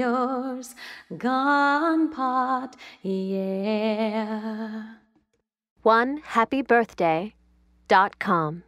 yours gone pot, yeah. One happy birthday dot com.